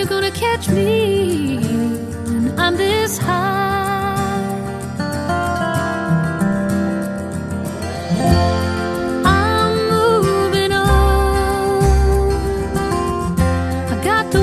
You're gonna catch me when I'm this high? I'm moving on. I got the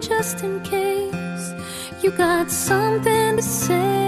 just in case you got something to say.